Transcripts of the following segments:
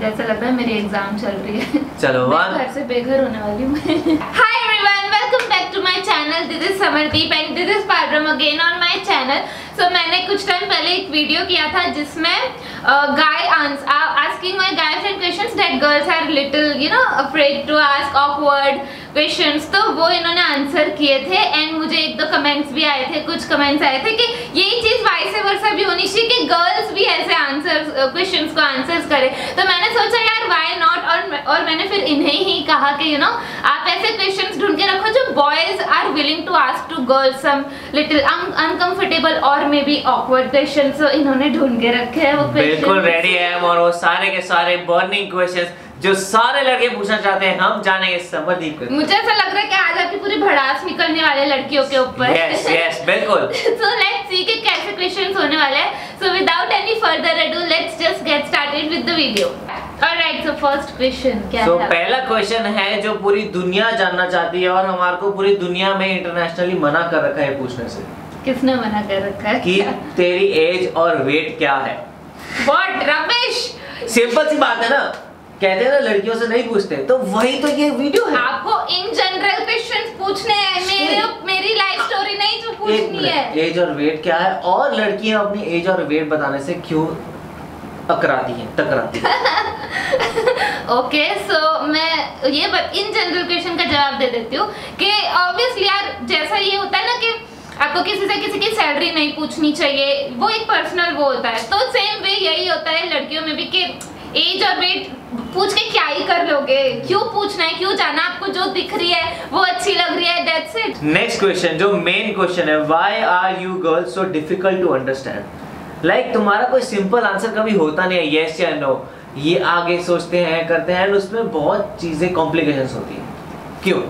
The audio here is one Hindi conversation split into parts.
जैसा लग रहा है मेरी एग्ज़ाम चल रही है। चलो मैं वन घर से बेघर होने वाली हूँ। Hi everyone welcome back to my channel this is Samardeep and this is पार्डरम again on my channel so मैंने कुछ टाइम पहले एक वीडियो किया था जिसमें guy asking my guy friend questions that girls are little you know afraid to ask awkward questions तो वो इन्होंने आंसर किए थे एंड मुझे एक दो कमेंट्स भी आए थे कुछ कमेंट्स आए थे कि यही चीज़ वाइस वर्सा भी होनी चाहिए कि गर्ल्स भी ऐसे आंसर्स क्वेश्चंस को आंसर्स करें। तो मैंने सोचा यार व्हाई नॉट और मैंने फिर इन्हें ही कहा कि यू नो आप ऐसे क्वेश्चन ढूंढ के रखो जो boys are willing to ask to girls some little uncomfortable और मे बी ऑकवर्ड क्वेश्चन इन्होंने ढूंढ के रखे हैं वो बिल्कुल रेडी है और वो सारे के सारे बर्निंग क्वेश्चंस जो सारे लड़के पूछना चाहते हैं हम जानेंगे समरदीप को मुझे ऐसा लग रहा है कि आज आपकी पूरी भड़ास निकलने वाले लड़कियों के ऊपर। यस यस बिल्कुल। So let's see कि कैसे क्वेश्चंस होने वाले हैं। So without any further ado let's just get started with the video. Alright so first question क्या तो है? पहला क्वेश्चन है जो पूरी दुनिया जानना चाहती है और हमारे को पूरी दुनिया में इंटरनेशनली मना कर रखा है पूछने से। किसने मना कर रखा है? कि तेरी एज और वेट क्या है? What? rubbish सिंपल सी बात है ना। कहते हैं ना लड़कियों से नहीं पूछते। तो वही तो ये वीडियो है। आपको इन जनरल क्वेश्चंस पूछने हैं। मेरे मेरी लाइफ स्टोरी नहीं एक पूछनी है। एज और वेट क्या है? और लड़कियाँ अपनी एज और वेट बताने से क्यों अकराती हैं टकराती हैं? ओके सो मैं ये इन जनरल क्वेश्चन का जवाब दे देती हूँ कि ऑब्वियसली यार जैसा ये होता है ना कि आपको किसी से किसी की सैलरी नहीं पूछनी चाहिए वो एक पर्सनल वो होता है। तो सेम वे यही होता है लड़कियों में भी कि एज और वेट पूछ के क्या ही कर लोगे? क्यों पूछना है? क्यों जाना आपको जो दिख रही है, वो अच्छी लग रही है दैट्स इट नेक्स्ट क्वेश्चन जो मेन क्वेश्चन है why are you girls so difficult to understand like तुम्हारा कोई सिंपल आंसर कभी होता नहीं है यस या नो ये आगे सोचते हैं, करते हैं उसमें बहुत चीज़ें कॉम्प्लिकेशंस होती है। क्यों?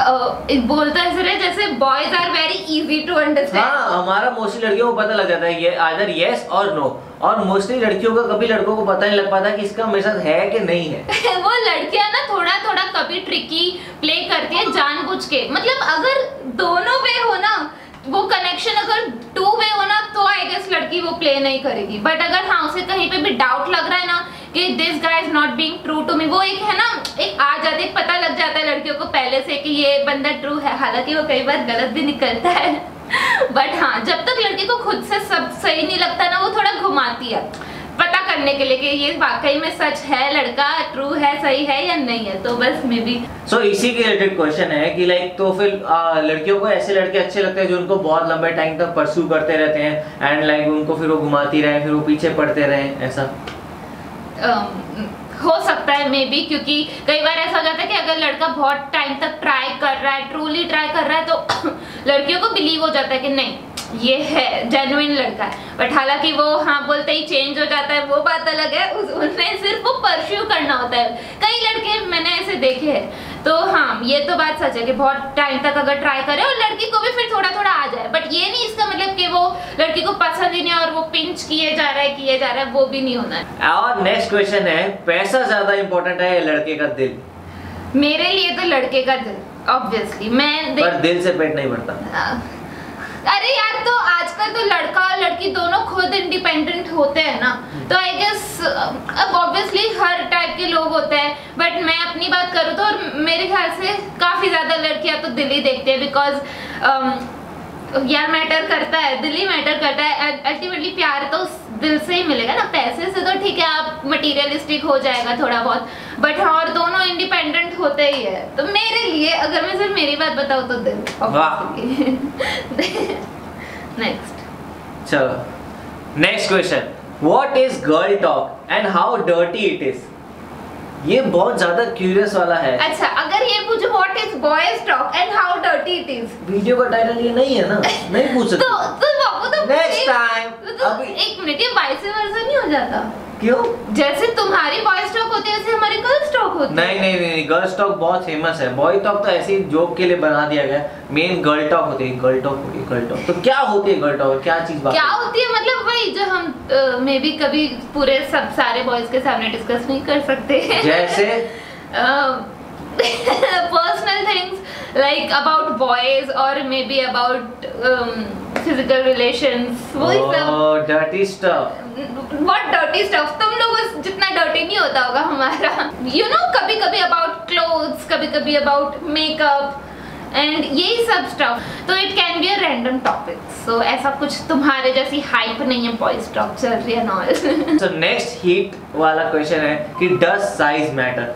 बोलता है सर जैसे boys are very easy to understand हाँ हमारा मोस्टली लड़कियों को पता लग जाता है ये आइदर यस और नो और मोस्टली लड़कियों का कभी लड़कों को पता नहीं लग पाता कि इसका मेरे साथ है कि नहीं है। वो लड़कियाँ ना थोड़ा थोड़ा कभी ट्रिकी प्ले करती है जानबूझ के। मतलब अगर दोनों वे हो ना वो कनेक्शन अगर टू वे हो ना तो आई गेस लड़की वो प्ले नहीं करेगी। बट अगर हाँ उसे कहीं पे भी डाउट लग रहा है ना कि this guy is not being true to me वो एक है ना एक आ जाते पता लग जाता है लड़कियों को पहले से कि ये बंदा ट्रू है। हालाँकि वो कई बार गलत भी निकलता है। बट हाँ जब तक लड़की को खुद से सब सही नहीं लगता ना वो थोड़ा घुमाती है। पता करने के लिए कि ये वाकई में सच है लड़का ट्रू है सही है या नहीं है। तो बस मे बी सो इसी के रिलेटेड क्वेश्चन है कि लाइक तो फिर आ, लड़कियों को ऐसे लड़के अच्छे लगते हैं जो उनको बहुत लंबे टाइम तक परस्यू करते रहते हैं एंड लाइक उनको फिर वो घुमाती रहे फिर वो पीछे पड़ते रहे ऐसा? हो सकता है मे बी क्योंकि कई बार ऐसा हो जाता है कि अगर लड़का बहुत टाइम तक ट्राई कर रहा है ट्रूली ट्राई कर रहा है तो लड़कियों को बिलीव हो जाता है कि नहीं। ये है जेन्युइन लड़का है। बट हालाँकि वो हाँ बोलते ही चेंज हो जाता है वो बात अलग है उस उन्हें सिर्फ़ वो परस्यू करना होता है। कई लड़के मैंने ऐसे देखे हैं। तो हाँ ये तो बात सच है कि बहुत टाइम तक अगर ट्राई करे और लड़की को भी फिर थोड़ा थोड़ा आ जाए। बट ये नहीं इसका मतलब कि वो लड़की को पसंद ही नहीं और वो पिंच किए जा रहा है किए जा रहा है वो भी नहीं होना है। और नेक्स्ट क्वेश्चन है पैसा ज़्यादा इम्पोर्टेंट है या लड़के का दिल? मेरे लिए तो लड़के का दिल ऑब्वियसली मैं पर दिल से पेट नहीं भरता। अरे यार तो आजकल तो लड़का और लड़की दोनों खुद इंडिपेंडेंट होते हैं ना। तो आई गेस अब ऑब्वियसली हर टाइप के लोग होते हैं। बट मैं अपनी बात करूँ तो और मेरे ख्याल से काफ़ी ज़्यादा लड़कियाँ तो दिल्ली देखती है बिकॉज़ यार मैटर करता है दिल ही मैटर करता है। अल्टीमेटली प्यार तो दिल से ही मिलेगा ना। पैसे से तो ठीक है, आप मटीरियलिस्टिक हो जाएगा थोड़ा बहुत। बट हाँ और दोनों इंडिपेंडेंट होते ही है। तो मेरे लिए अगर मैं सिर्फ़ मेरी बात बताऊँ तो दिल नेक्स्ट चलो। Next question what is girl talk and how dirty it is ये बहुत ज़्यादा क्यूरियस वाला है। अच्छा अगर ये पूछो what is boys talk and how dirty it is video का टाइटल ये नहीं है ना? नहीं पूछ तो सकते तो बाबू तो Next time, तो एक मिनट ये वाइस वर्सा नहीं हो जाता? क्यों? जैसे तुम्हारी बॉयज़ टॉक होती है वैसे हमारी गर्ल्स टॉक होती है। नहीं नहीं नहीं गर्ल्स टॉक बहुत फ़ेमस है। बॉय टॉक तो ऐसे ही जोक के लिए बना दिया गया। मेन गर्ल टॉक होती है गर्ल टॉक होती है गर्ल टॉक तो क्या होती है गर्ल टॉक क्या चीज़ बात क्या होती है? मतलब वही जो हम मे बी कभी पूरे सब सारे बॉयज़ के सामने डिस्कस नहीं कर सकते। जैसे? Personal things like about boys और may be about physical relations वही सब। Dirty stuff what dirty stuff तुम लोग जितना डर्टी नहीं होता होगा हमारा। यू नो कभी कभी अबाउट क्लोथ्स कभी कभी अबाउट मेकअप एंड यही सब स्टफ़ तो it can be a random topic so ऐसा कुछ तुम्हारे जैसी हाइप नहीं है बॉयज़ टॉक चल रही है नॉल सो नेक्स्ट हीट वाला क्वेश्चन है कि डज साइज़ मैटर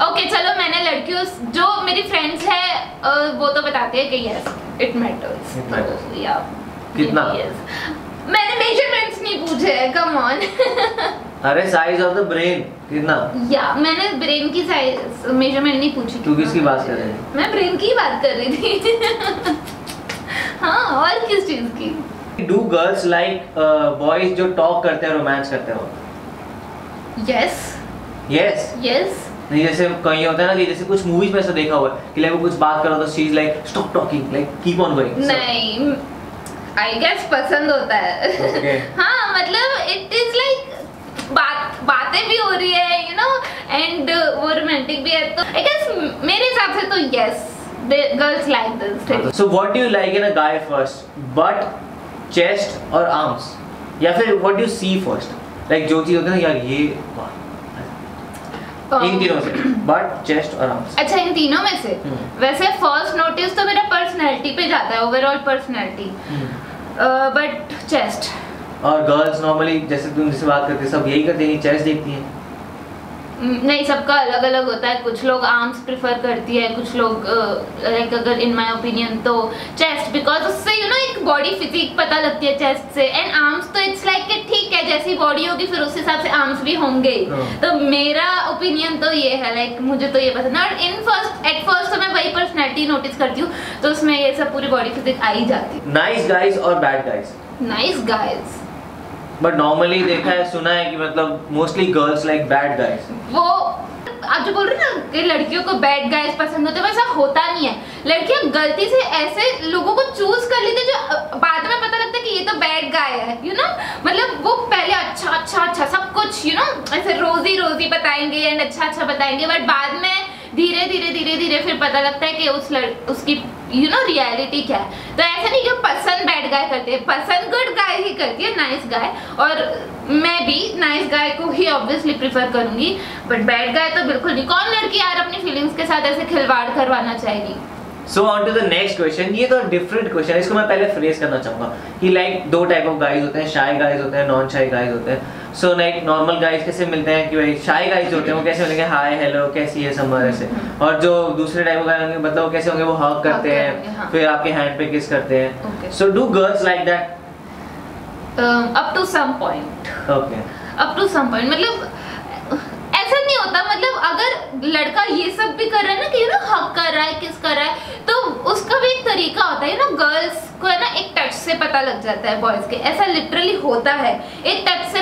ओके चलो मैंने लड़कियों जो मेरी फ्रेंड्स है वो तो बताती है कि यस इट मैटर्स. या कितना? मैंने मेजरमेंट्स नहीं पूछे कम ऑन अरे साइज़ ऑफ़ द ब्रेन कितना? या मैंने ब्रेन की साइज़ मेज़रमेंट नहीं पूछी तू किसकी बात कर रही है? मैं ब्रेन की बात कर रही थी। हाँ और किस चीज़ की? डू गर्ल्स लाइक बॉयज़ जो टॉक करते हैं रोमांस करते हो? यस यस यस नहीं जैसे कहीं होता है ना कि जैसे कुछ मूवीज़ में ऐसा देखा हुआ है कि लाइक वो कुछ बात कर था she is like stop talking like keep on going नहीं आई गेस पसंद होता है। Okay. हाँ मतलब इट इज़ लाइक बात बातें भी हो रही है यू नो एंड वो रोमांटिक भी है तो आई गेस मेरे हिसाब से तो yes girls like this so what do you like in a guy first but chest और आर्म्स या फिर what do you see first like जो चीज़ होती है ना यार ये वाह इन तीनों से बट चेस्ट और आर्म्स अच्छा इन तीनों में से? हम्म। वैसे फ़र्स्ट नोटिस तो मेरा पर्सनैलिटी पे जाता है ओवरऑल पर्सनैलिटी बट चेस्ट और गर्ल्स नॉर्मली जैसे तुम जैसे बात करते सब यही करते हैं चेस्ट देखती हैं। नहीं सबका अलग अलग होता है। कुछ लोग आर्म्स प्रेफर करती है कुछ लोग लाइक अगर इन माय ओपिनियन तो चेस्ट बिकॉज़ उससे यू नो एक बॉडी फिजिक पता लगती है चेस्ट से। एंड आर्म्स तो इट्स लाइक कि ठीक है जैसी बॉडी होगी फिर उस हिसाब से आर्म्स भी होंगे। ही। हाँ। तो मेरा ओपिनियन तो ये है लाइक मुझे तो ये पसंद है। और इन फ़र्स्ट एट फ़र्स्ट तो मैं वही पर्सनैलिटी नोटिस करती हूँ तो उसमें ये सब पूरी बॉडी फिजिक आ ही जाती नाइस गाइस और बैड गाइस है नाइस गाइज़ बट नॉर्मली देखा है, सुना है कि मतलब mostly girls like bad guys वो, आप जो बोल रहे हैं ना कि लड़कियों को बैड गाइस पसंद होते हैं, वैसा होता नहीं है। लड़कियाँ गलती से ऐसे लोगों को चूज़ कर लेते जो बाद में पता लगता है कि ये तो बैड गाय है यू नो मतलब वो पहले अच्छा अच्छा अच्छा सब कुछ यू नो ऐसे रोजी रोजी बताएँगे एंड अच्छा अच्छा बताएँगे बट बाद में धीरे धीरे धीरे धीरे फिर पता लगता है कि उस लड़, उसकी यू नो रियलिटी क्या है। तो ऐसा नहीं कि पसंद बैड गाय करते हैं, पसंद गुड गाय ही करती है नाइस गाय और मैं भी नाइस गाय को ही ऑब्वियसली प्रिफर करूँगी बट बैड गाय तो बिल्कुल नहीं। कौन लड़की यार अपनी फीलिंग्स के साथ ऐसे खिलवाड़ करवाना चाहेगी? So on to the next question ये तो डिफरेंट क्वेश्चन है। इसको मैं पहले फ्रेज करना चाहूँगा कि लाइक दो टाइप ऑफ़ गाइज़ होते हैं शाई गाइज़ होते हैं नॉन शाई गाइज़ होते हैं। सो लाइक नॉर्मल गाइज़ कैसे मिलते हैं कि भाई शाई गाइज़ होते हैं वो कैसे मिलेंगे? हाय हेलो कैसी है समर ऐसे? और जो दूसरे टाइप गाय होंगे मतलब कैसे होंगे? वो हक करते हैं हाँ। फिर आपके हैंड पे किस करते हैं। So do girls like that up to some point okay up to some point मतलब ऐसा नहीं होता। मतलब अगर लड़का ये सब भी कर रहा है ना कि यू नो हक कर रहा है किस कर रहा है तो उसका भी एक तरीका होता है ना गर्ल्स को है ना एक टच से पता लग जाता है बॉयज़ के। ऐसा लिटरली होता है। एक टच से कि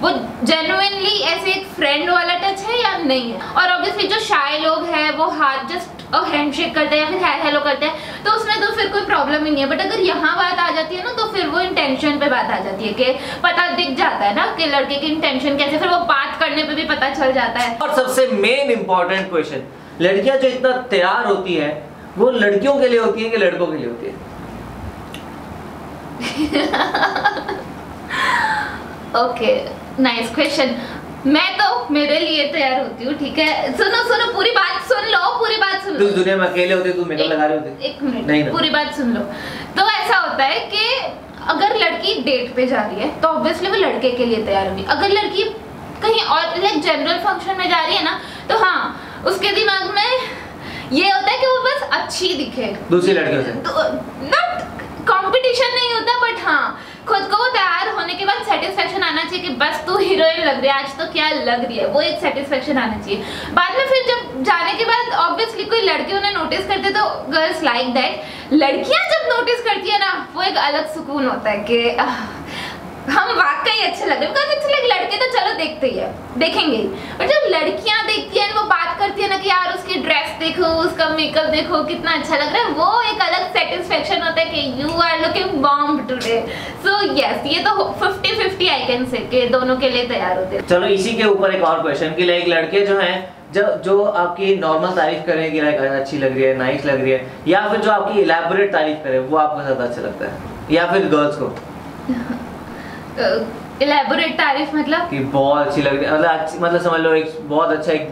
वो जेन्युइनली ऐसे एक फ्रेंड वाला टच है या नहीं है? और ऑब्वियसली जो शाय लोग हैं वो हाथ जस्ट हैंडशेक करते हैं या फिर हाय हेलो करते हैं तो उसमें तो फिर कोई प्रॉब्लम ही नहीं है। बट अगर यहाँ बात आ जाती है ना तो फिर वो इंटेंशन पे बात आ जाती है कि पता दिख जाता है ना कि लड़के की इंटेंशन कैसे फिर वो बात करने पे भी पता चल जाता है। और सबसे मेन इंपॉर्टेंट क्वेश्चन लड़कियाँ जो इतना तैयार होती है वो लड़कियों के लिए होती है कि लड़कों के लिए होती है? ओके नाइस क्वेश्चन मैं तो मेरे लिए तैयार होती हूँ ठीक है? सुनो सुनो पूरी बात सुन लो पूरी बात सुन लो। इस दुनिया में अकेले होते तू मेकअप लगा रहे होते। एक मिनट नहीं पूरी बात सुन लो। तो ऐसा होता है कि अगर लड़की डेट पे जा रही है तो ऑब्वियसली वो लड़के के लिए तैयार होगी। अगर लड़की कहीं और लाइक जनरल फ़ंक्शन में जा रही है ना तो हाँ उसके दिमाग में ये होता है कि वो बस अच्छी दिखे। दूसरी लड़कियों से। नॉट कंपटीशन नहीं होता बट हाँ खुद को तैयार होने के बाद सेटिस्फेक्शन आना चाहिए कि बस तू हीरोइन लग रही है। आज तो क्या लग रही है? वो एक सेटिस्फेक्शन आना चाहिए। बाद में फिर जब जाने के बाद ऑब्वियसली कोई लड़के उन्हें नोटिस करते तो गर्ल्स लाइक दैट लड़कियाँ जब नोटिस करती है ना, वो एक अलग सुकून होता है कि हम वाकई अच्छे लग रहे हैं। बिकॉज़ इट्स लाइक लड़के तो देखते ही देखेंगे। बट जब लड़कियाँ देखती हैं वो बात करती है ना कि यार उसकी ड्रेस देखो उसका मेकअप देखो कितना अच्छा लग रहा है वो एक अलग सेटिस्फेक्शन होता है कि you are looking bomb today so yes ये तो 50 50 आई कैन से कि दोनों के लिए तैयार होते हैं। चलो इसी के ऊपर एक और क्वेश्चन कि लाइक लड़के जो हैं जब जो आपकी नॉर्मल तारीफ़ करें कि लाइक अच्छी लग रही है नाइस लग रही है या फिर जो आपकी इलेबोरेट तारीफ़ करे वो आपको ज़्यादा अच्छा लगता है या फिर गर्ल्स को? इलेबोरेट तारीफ़ मतलब? कि बहुत अच्छी लग रही है। मतलब अच्छी मतलब समझ लो एक बहुत अच्छा एक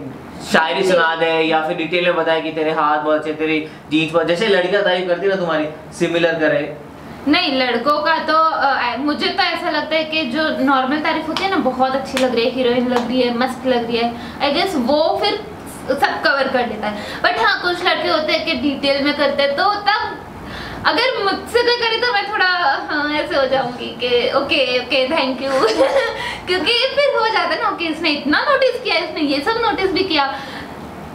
शायरी सुना दे या फिर डिटेल में बताए कि तेरे हाथ बहुत अच्छे तेरी जीन्स बहुत जैसे लड़कियाँ तारीफ़ करती ना तुम्हारी सिमिलर करे। नहीं लड़कों का तो अ, मुझे तो ऐसा लगता है कि जो नॉर्मल तारीफ़ होती है ना बहुत अच्छी लग रही है हीरोइन लग रही है मस्त लग रही है। आई गेस वो फिर सब कवर कर लेता है। बट हाँ कुछ लड़के होते हैं कि डिटेल में करते हैं तो तब अगर मुझसे कोई करे तो मैं थोड़ा हाँ ऐसे हो जाऊँगी कि ओके ओके थैंक यू क्योंकि फिर हो जाता है ना ओके इसने इतना नोटिस किया, इसने ये सब नोटिस भी किया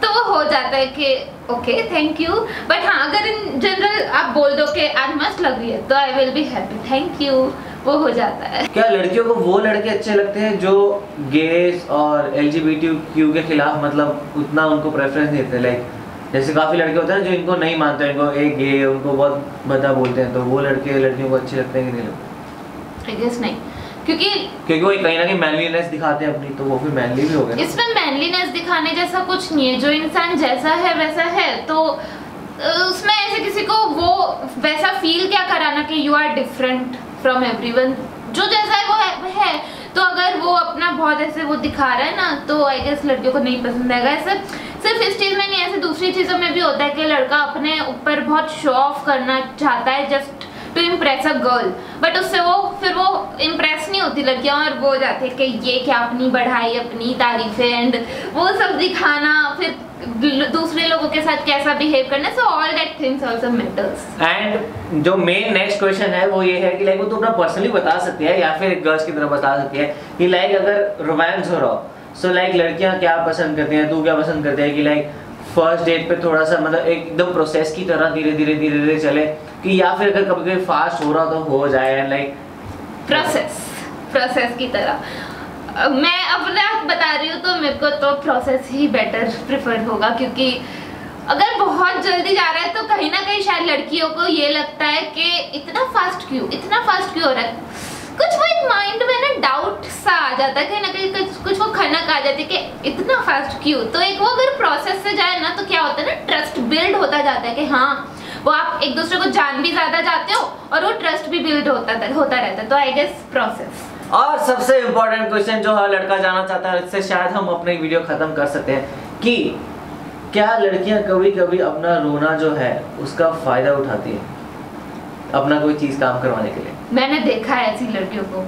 तो वो हो जाता है कि ओके थैंक यू बट हाँ अगर इन जनरल आप बोल दो कि मस्त लग रही है तो I will be happy thank you वो हो जाता है. क्या लड़कियों को वो लड़के अच्छे लगते हैं जो गेस और एल के खिलाफ मतलब उतना उनको प्रेफरेंस देते हैं लाइक जैसे काफ़ी लड़के होते हैं जो इनको नहीं मानते इनको एक गे उनको बहुत बता बोलते हैं तो वो लड़के लड़कियों को अच्छे लगते हैं कि नहीं लगते? आई गेस नहीं। क्योंकि क्योंकि वो कहीं ना कहीं मैनलीनेस दिखाते हैं अपनी तो वो फिर मैनली भी हो गए इसमें मैनलीनेस दिखाने जैसा कुछ नहीं है। जो इंसान जैसा है वैसा है। तो उसमें ऐसे किसी को वो वैसा फील क्या कराना कि you are different from everyone जो जैसा है वो है, है। बहुत ऐसे वो दिखा रहा है ना तो आई गेस लड़कियों को नहीं पसंद आएगा। ऐसे सिर्फ़ इस चीज़ में नहीं, ऐसे दूसरी चीज़ों में भी होता है कि लड़का अपने ऊपर बहुत शो ऑफ़ करना चाहता है just to impress a girl but उससे वो, फिर वो इम्प्रेस नहीं होती लड़कियाँ और वो जाते कि ये क्या अपनी बढ़ाई, अपनी तारीफें एंड वो सब दिखाना, फिर दूसरे लोगों के साथ कैसा बिहेव करना so all that things also matters and जो मेन नेक्स्ट क्वेश्चन है वो ये है कि लाइक वो तो अपना पर्सनली बता सकती है या फिर गर्ल्स की तरह बता सकती है कि लाइक अगर रोमांस हो रहा हो सो लाइक लड़कियाँ क्या पसंद करती हैं तू क्या पसंद करते हैं कि लाइक फ़र्स्ट डेट पे थोड़ा सा मतलब एकदम प्रोसेस की तरह धीरे धीरे धीरे धीरे चले कि या फिर अगर कभी कभी फास्ट हो रहा तो हो जाए लाइक प्रोसेस प्रोसेस की तरह. मैं अपना बता रही हूँ तो मेरे को तो प्रोसेस ही बेटर प्रिफर होगा क्योंकि अगर बहुत जल्दी जा रहा है तो कहीं ना कहीं शायद लड़कियों को ये लगता है कि इतना फास्ट क्यों, इतना फास्ट क्यों हो रहा है? कुछ वो एक माइंड में ना डाउट सा आ जाता है, कहीं ना कहीं कुछ कुछ वो खनक आ जाती है कि इतना फास्ट क्यों? तो एक वो अगर प्रोसेस से जाए ना तो क्या होता है ना ट्रस्ट बिल्ड होता जाता है कि हाँ वो आप एक दूसरे को जान भी ज़्यादा जाते हो और वो ट्रस्ट भी बिल्ड होता होता रहता है। तो आई गेस प्रोसेस और सबसे इम्पोर्टेंट क्वेश्चन जो हर लड़का जाना चाहता है, इससे शायद हम अपनी वीडियो खत्म कर सकते हैं कि क्या लड़कियाँ कभी कभी अपना रोना जो है, उसका फ़ायदा उठाती है? अपना कोई चीज़ काम करवाने के लिए। मैंने देखा है ऐसी लड़कियों को।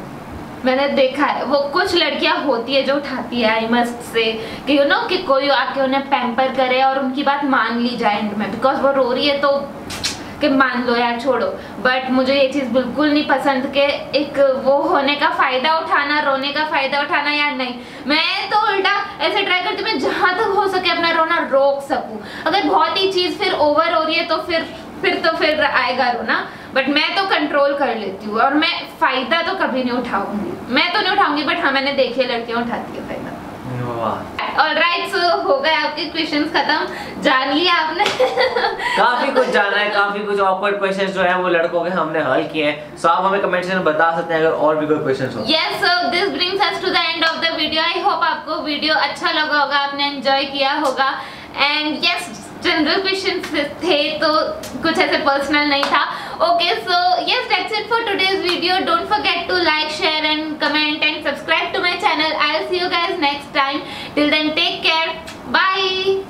मैंने देखा है, वो कुछ लड़कियाँ होती है जो उठाती है आई मस्ट से, कि यू नो कि कोई आके उन्हें पैम्पर करे और उनकी बात मान ली जाए एंड में बिकॉज़ वो रो रही है तो कि मान लो यार, छोड़ो। बट मुझे ये चीज़ बिल्कुल नहीं पसंद कि एक वो होने का फ़ायदा उठाना, रोने का फ़ायदा उठाना यार नहीं। मैं तो उल्टा ऐसे ट्राई करती हूँ मैं जहाँ तक हो सके अपना रोना रोक सकूँ। अगर बहुत ही चीज़ फिर ओवर हो रही है तो फिर फिर तो फिर आएगा रोना। बट मैं तो कंट्रोल कर लेती हूँ और मैं फ़ायदा तो कभी नहीं उठाऊँगी। मैं तो नहीं उठाऊँगी बट हाँ मैंने देखी है लड़कियाँ उठाती है फ़ायदा। वाह ऑलराइट सो हो गए आपके क्वेश्चंस खत्म। जान लिया आपने? काफ़ी कुछ जाना है काफ़ी कुछ ऑकवर्ड क्वेश्चंस जो है वो लड़कों के हमने हल किए हैं। सो आप हमें कमेंट सेक्शन में बता सकते हैं अगर और भी कोई क्वेश्चंस हो। Yes so this brings us to the end of the video I hope आपको वीडियो अच्छा लगा होगा आपने एंजॉय किया होगा। एंड yes जनरल क्वेश्चन थे तो कुछ ऐसे पर्सनल नहीं था। Okay so yes that's it for today's video don't forget to like share and comment and subscribe to my channel I will see you guys next time till then take care bye